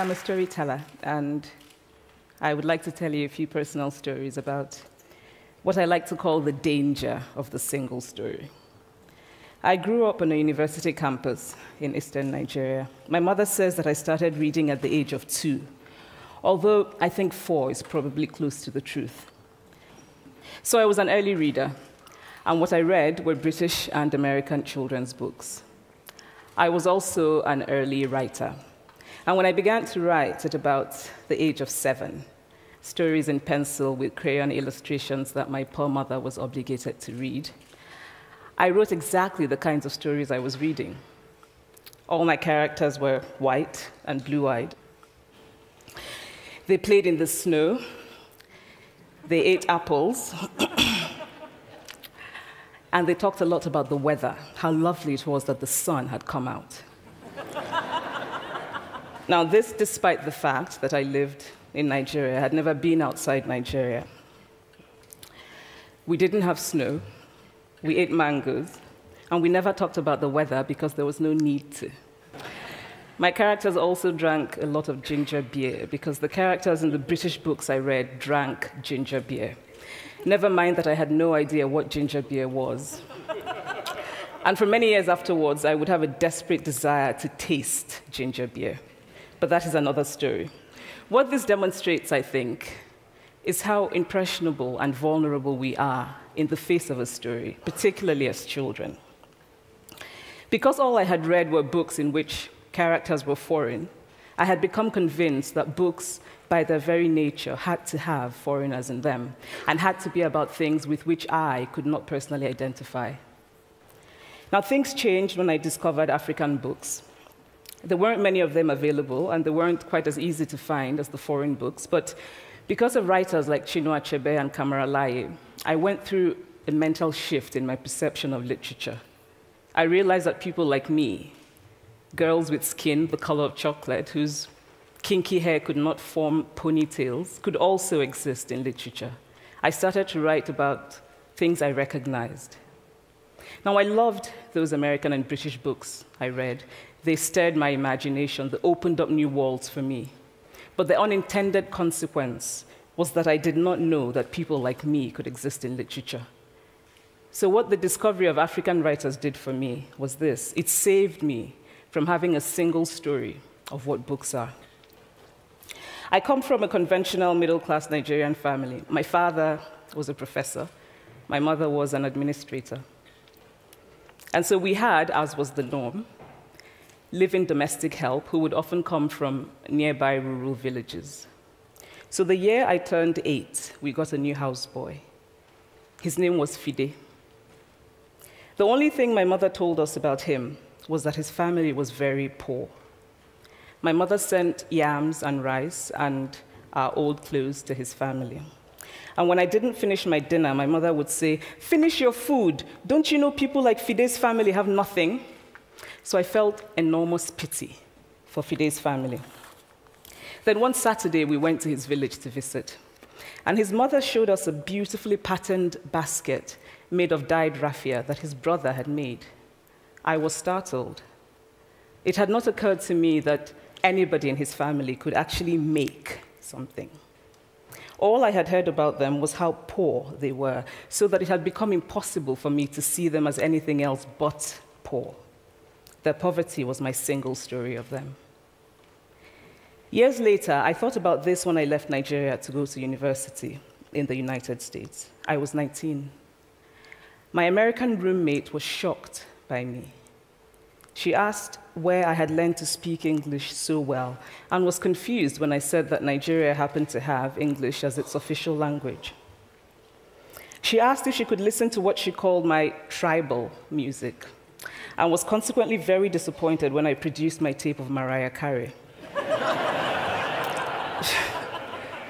am a storyteller, and I would like to tell you a few personal stories about what I like to call the danger of the single story. I grew up on a university campus in eastern Nigeria. My mother says that I started reading at the age of two, although I think four is probably close to the truth. So I was an early reader, and what I read were British and American children's books. I was also an early writer. And when I began to write at about the age of seven, stories in pencil with crayon illustrations that my poor mother was obligated to read, I wrote exactly the kinds of stories I was reading. All my characters were white and blue eyed. They played in the snow. They ate apples. and they talked a lot about the weather, how lovely it was that the sun had come out. Now, this despite the fact that I lived in Nigeria, I had never been outside Nigeria. We didn't have snow, we ate mangoes, and we never talked about the weather because there was no need to. My characters also drank a lot of ginger beer because the characters in the British books I read drank ginger beer. Never mind that I had no idea what ginger beer was. and for many years afterwards, I would have a desperate desire to taste ginger beer. But that is another story. What this demonstrates, I think, is how impressionable and vulnerable we are in the face of a story, particularly as children. Because all I had read were books in which characters were foreign, I had become convinced that books by their very nature, had to have foreigners in them and had to be about things with which I could not personally identify. Now, things changed when I discovered African books. There weren't many of them available, and they weren't quite as easy to find as the foreign books. But because of writers like Chinua Achebe and Camara Laye, I went through a mental shift in my perception of literature. I realized that people like me, girls with skin the color of chocolate, whose kinky hair could not form ponytails could also exist in literature. I started to write about things I recognized. Now, I loved those American and British books I read. They stirred my imagination, they opened up new worlds for me. But the unintended consequence was that I did not know that people like me could exist in literature. So, what the discovery of African writers did for me was this it saved me from having a single story of what books are. I come from a conventional middle class Nigerian family. My father was a professor, my mother was an administrator. And so we had, as was the norm, living domestic help who would often come from nearby rural villages. So the year I turned eight, we got a new houseboy. His name was Fide. The only thing my mother told us about him was that his family was very poor. My mother sent yams and rice and our old clothes to his family. And when I didn't finish my dinner, my mother would say, Finish your food. Don't you know people like Fide's family have nothing? So I felt enormous pity for Fide's family. Then one Saturday, we went to his village to visit. And his mother showed us a beautifully patterned basket made of dyed raffia that his brother had made. I was startled. It had not occurred to me that anybody in his family could actually make something. All I had heard about them was how poor they were, so that it had become impossible for me to see them as anything else but poor. Their poverty was my single story of them. Years later, I thought about this when I left Nigeria to go to university in the United States. I was 19. My American roommate was shocked by me. She asked where I had learned to speak English so well and was confused when I said that Nigeria happened to have English as its official language. She asked if she could listen to what she called my tribal music and was consequently very disappointed when I produced my tape of Mariah Carey.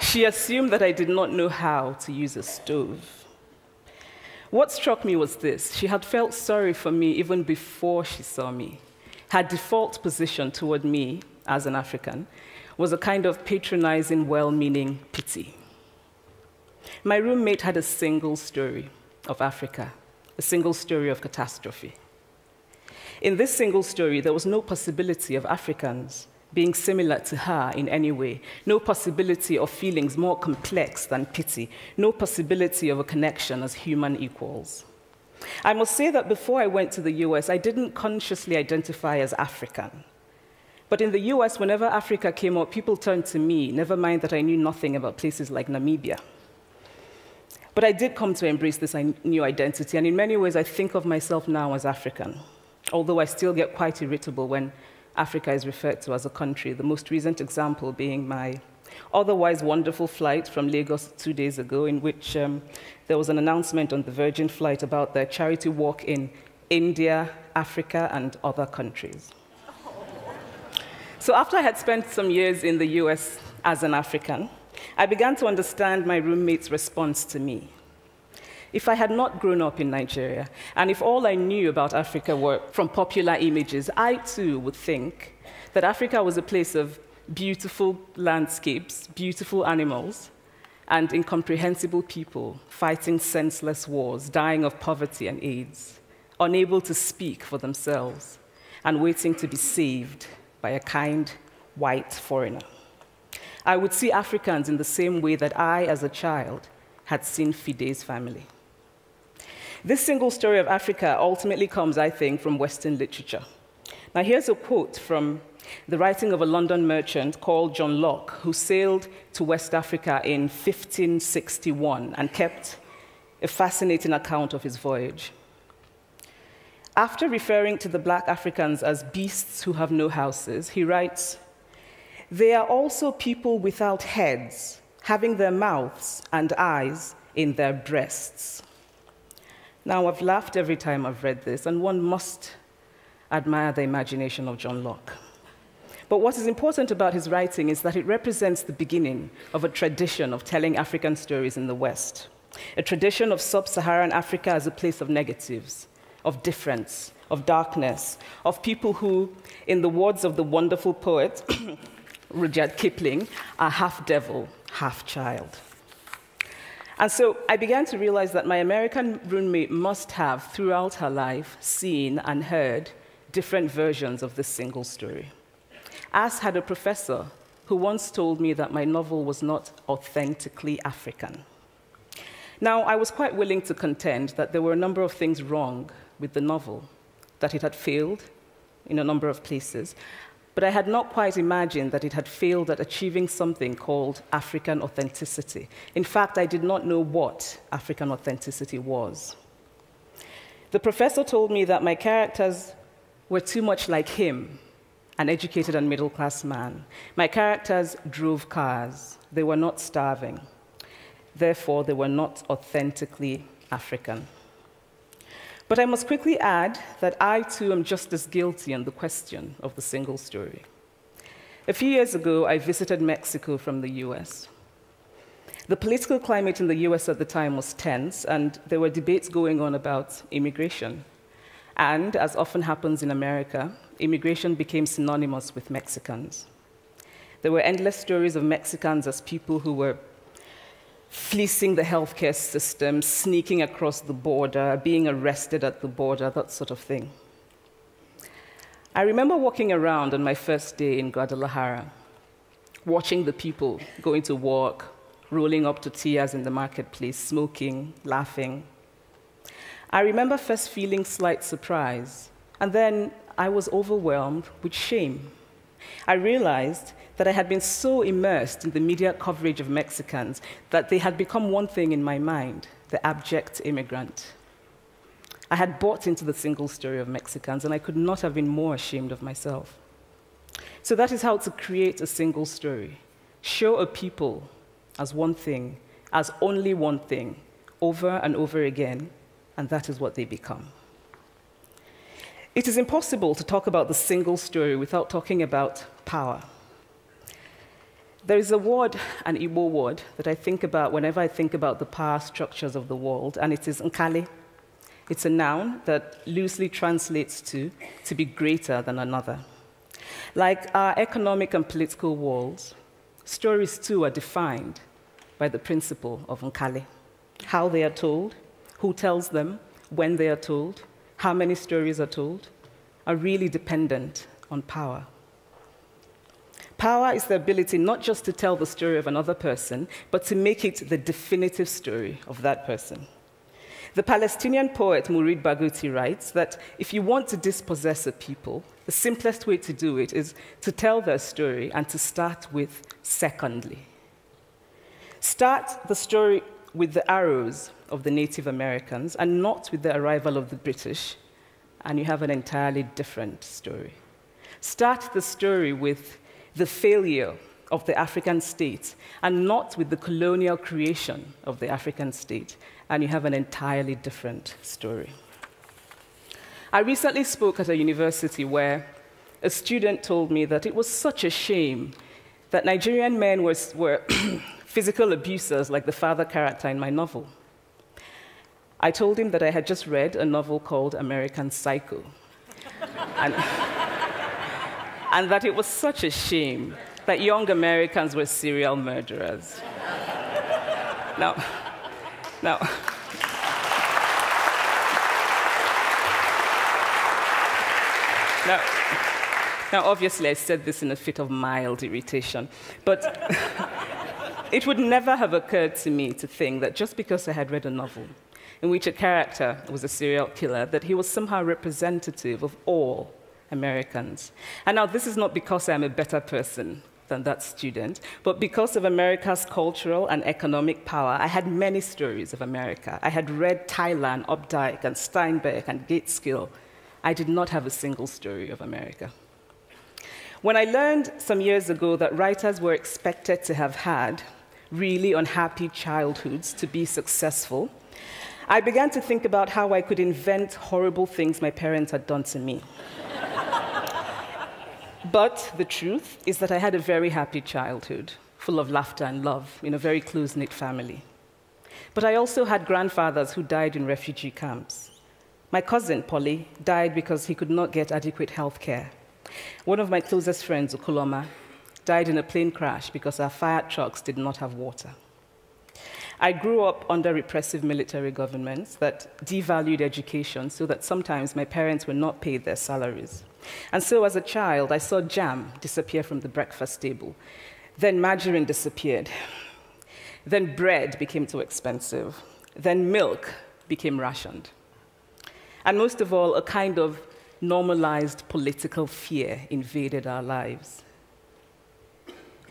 she assumed that I did not know how to use a stove. What struck me was this she had felt sorry for me even before she saw me. Her default position toward me as an African was a kind of patronizing, well meaning pity. My roommate had a single story of Africa, a single story of catastrophe. In this single story, there was no possibility of Africans being similar to her in any way, no possibility of feelings more complex than pity, no possibility of a connection as human equals. I must say that before I went to the US, I didn't consciously identify as African. But in the US, whenever Africa came up, people turned to me, never mind that I knew nothing about places like Namibia. But I did come to embrace this new identity, and in many ways, I think of myself now as African, although I still get quite irritable when Africa is referred to as a country, the most recent example being my otherwise wonderful flight from Lagos two days ago, in which um, there was an announcement on the Virgin flight about their charity walk in India, Africa, and other countries. So, after I had spent some years in the US as an African, I began to understand my roommate's response to me. If I had not grown up in Nigeria, and if all I knew about Africa were from popular images, I too would think that Africa was a place of beautiful landscapes, beautiful animals, and incomprehensible people fighting senseless wars, dying of poverty and AIDS, unable to speak for themselves, and waiting to be saved by a kind white foreigner. I would see Africans in the same way that I, as a child, had seen Fide's family. This single story of Africa ultimately comes, I think, from Western literature. Now, here's a quote from the writing of a London merchant called John Lok, who sailed to West Africa in 1561 and kept a fascinating account of his voyage. After referring to the black Africans as beasts who have no houses, he writes, They are also people without heads, having their mouths and eyes in their breasts. Now, I've laughed every time I've read this, and one must admire the imagination of John Lok. But what is important about his writing is that it represents the beginning of a tradition of telling African stories in the West, a tradition of sub Saharan Africa as a place of negatives, of difference, of darkness, of people who, in the words of the wonderful poet Rudyard Kipling, are half devil, half child. And so I began to realize that my American roommate must have, throughout her life, seen and heard different versions of this single story. As had a professor who once told me that my novel was not authentically African. Now, I was quite willing to contend that there were a number of things wrong with the novel, that it had failed in a number of places, but I had not quite imagined that it had failed at achieving something called African authenticity. In fact, I did not know what African authenticity was. The professor told me that my characters were too much like him, an educated and middle class man. My characters drove cars, they were not starving. Therefore, they were not authentically African. But I must quickly add that I too am just as guilty on the question of the single story. A few years ago, I visited Mexico from the US. The political climate in the US at the time was tense, and there were debates going on about immigration. And, as often happens in America, immigration became synonymous with Mexicans. There were endless stories of Mexicans as people who were fleecing the healthcare system, sneaking across the border, being arrested at the border, that sort of thing. I remember walking around on my first day in Guadalajara, watching the people going to work, rolling up tortillas in the marketplace, smoking, laughing. I remember first feeling slight surprise, and then I was overwhelmed with shame. I realized that I had been so immersed in the media coverage of Mexicans that they had become one thing in my mind the abject immigrant. I had bought into the single story of Mexicans, and I could not have been more ashamed of myself. So, that is how to create a single story show a people as one thing, as only one thing, over and over again, and that is what they become. It is impossible to talk about the single story without talking about power. There is a word, an Igbo word, that I think about whenever I think about the power structures of the world, and it is nkali. It's a noun that loosely translates to to be greater than another. Like our economic and political worlds, stories too are defined by the principle of nkali. How they are told, who tells them, when they are told, how many stories are told, are really dependent on power. Power is the ability not just to tell the story of another person, but to make it the definitive story of that person. The Palestinian poet Mourid Barghouti writes that if you want to dispossess a people, the simplest way to do it is to tell their story and to start with secondly. Start the story with the arrows of the Native Americans and not with the arrival of the British, and you have an entirely different story. Start the story with the failure of the African state and not with the colonial creation of the African state, and you have an entirely different story. I recently spoke at a university where a student told me that it was such a shame that Nigerian men were, were physical abusers like the father character in my novel. I told him that I had just read a novel called American Psycho. and, and that it was such a shame that young Americans were serial murderers. now, now, now, now, obviously, I said this in a fit of mild irritation, but it would never have occurred to me to think that just because I had read a novel in which a character was a serial killer, that he was somehow representative of all Americans. And now, this is not because I'm a better person than that student, but because of America's cultural and economic power, I had many stories of America. I had read Tyler, Updike, and Steinbeck, and Gaitskill. I did not have a single story of America. When I learned some years ago that writers were expected to have had really unhappy childhoods to be successful, I began to think about how I could invent horrible things my parents had done to me. but the truth is that I had a very happy childhood, full of laughter and love, in a very close knit family. But I also had grandfathers who died in refugee camps. My cousin, Polle, died because he could not get adequate health care. One of my closest friends, Okoloma, died in a plane crash because our fire trucks did not have water. I grew up under repressive military governments that devalued education so that sometimes my parents were not paid their salaries. And so as a child, I saw jam disappear from the breakfast table. Then margarine disappeared. Then bread became too expensive. Then milk became rationed. And most of all, a kind of normalized political fear invaded our lives.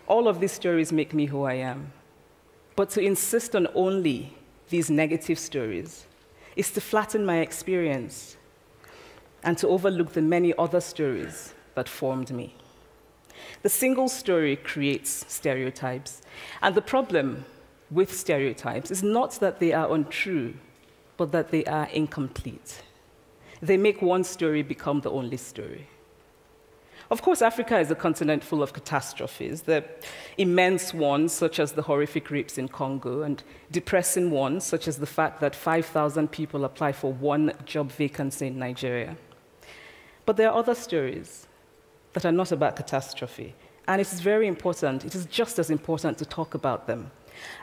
All of these stories make me who I am. But to insist on only these negative stories is to flatten my experience and to overlook the many other stories that formed me. The single story creates stereotypes, and the problem with stereotypes is not that they are untrue, but that they are incomplete. They make one story become the only story. Of course, Africa is a continent full of catastrophes, the immense ones, such as the horrific rapes in Congo, and depressing ones, such as the fact that 5,000 people apply for one job vacancy in Nigeria. But there are other stories that are not about catastrophe, and it is very important, it is just as important to talk about them.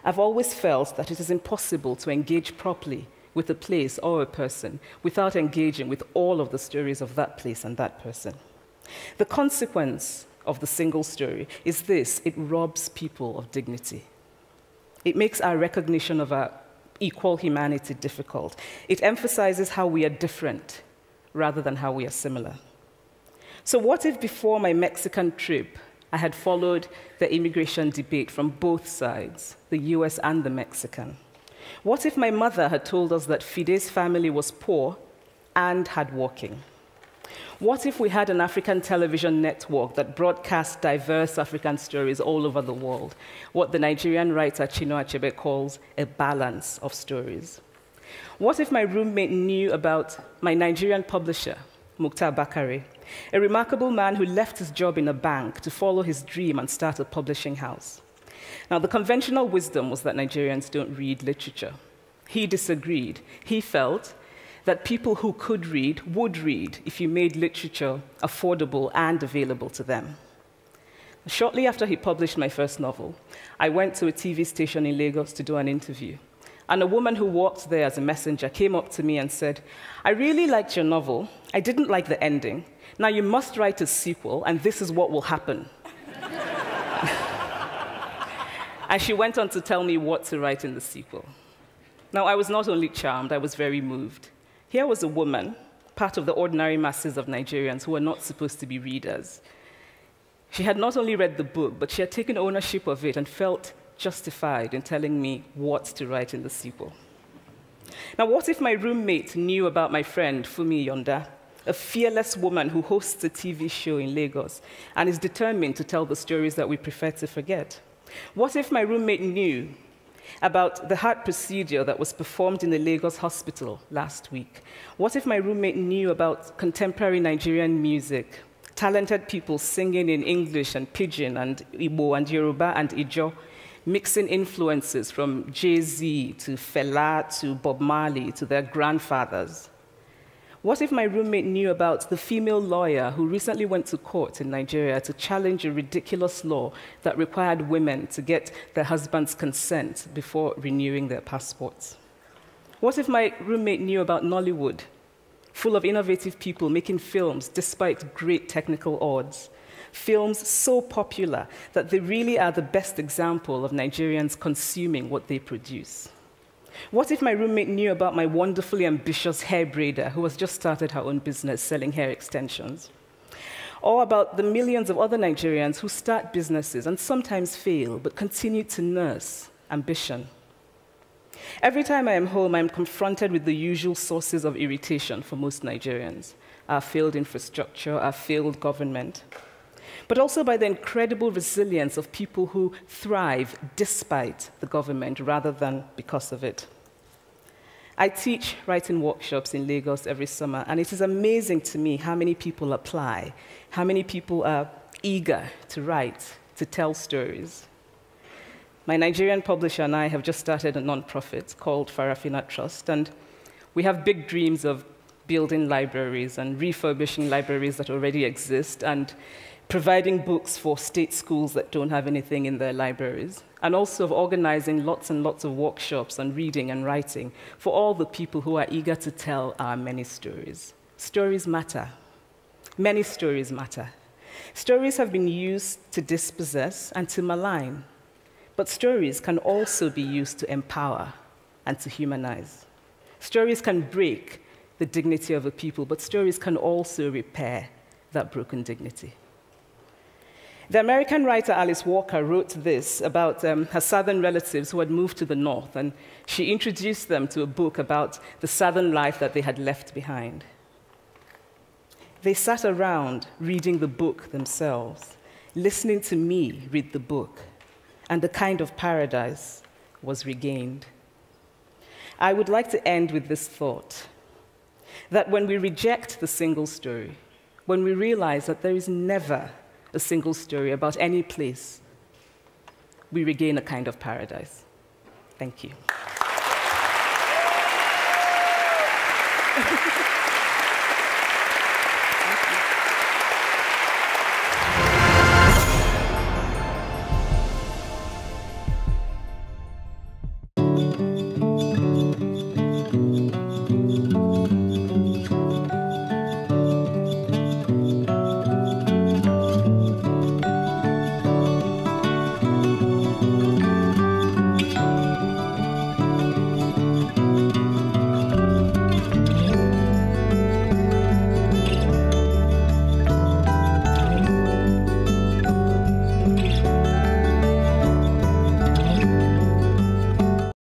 I've always felt that it is impossible to engage properly with a place or a person without engaging with all of the stories of that place and that person. The consequence of the single story is this it robs people of dignity. It makes our recognition of our equal humanity difficult. It emphasizes how we are different rather than how we are similar. So, what if before my Mexican trip, I had followed the immigration debate from both sides, the US and the Mexican? What if my mother had told us that Fide's family was poor and hardworking? What if we had an African television network that broadcast diverse African stories all over the world? What the Nigerian writer Chinua Achebe calls a balance of stories. What if my roommate knew about my Nigerian publisher, Muhtar Bakare, a remarkable man who left his job in a bank to follow his dream and start a publishing house? Now, the conventional wisdom was that Nigerians don't read literature. He disagreed. He felt that people who could read would read if you made literature affordable and available to them. Shortly after he published my first novel, I went to a TV station in Lagos to do an interview. And a woman who worked there as a messenger came up to me and said, I really liked your novel. I didn't like the ending. Now you must write a sequel, and this is what will happen. and she went on to tell me what to write in the sequel. Now, I was not only charmed, I was very moved. Here was a woman, part of the ordinary masses of Nigerians who were not supposed to be readers. She had not only read the book, but she had taken ownership of it and felt justified in telling me what to write in the sequel. Now, what if my roommate knew about my friend, Funmi Iyanda, a fearless woman who hosts a TV show in Lagos and is determined to tell the stories that we prefer to forget? What if my roommate knew about the heart procedure that was performed in the Lagos hospital last week? What if my roommate knew about contemporary Nigerian music, talented people singing in English and Pidgin and Igbo and Yoruba and Ijo, mixing influences from Jay Z to Fela to Bob Marley to their grandfathers? What if my roommate knew about the female lawyer who recently went to court in Nigeria to challenge a ridiculous law that required women to get their husband's consent before renewing their passports? What if my roommate knew about Nollywood, full of innovative people making films despite great technical odds? Films so popular that they really are the best example of Nigerians consuming what they produce. What if my roommate knew about my wonderfully ambitious hair braider who has just started her own business selling hair extensions? Or about the millions of other Nigerians who start businesses and sometimes fail but continue to nurse ambition? Every time I am home, I am confronted with the usual sources of irritation for most Nigerians our failed infrastructure, our failed government but also by the incredible resilience of people who thrive despite the government rather than because of it. I teach writing workshops in Lagos every summer, and it is amazing to me how many people apply, how many people are eager to write, to tell stories. My Nigerian publisher and I have just started a nonprofit called Farafina Trust, and we have big dreams of building libraries and refurbishing libraries that already exist and providing books for state schools that don't have anything in their libraries, and also of organizing lots and lots of workshops on reading and writing for all the people who are eager to tell our many stories. Stories matter. Many stories matter. Stories have been used to dispossess and to malign, but stories can also be used to empower and to humanize. Stories can break the dignity of a people, but stories can also repair that broken dignity. The American writer Alice Walker wrote this about um, her southern relatives who had moved to the north, and she introduced them to a book about the southern life that they had left behind. They sat around reading the book themselves, listening to me read the book, and the kind of paradise was regained. I would like to end with this thought that when we reject the single story, when we realize that there is never a single story about any place, we regain a kind of paradise. Thank you.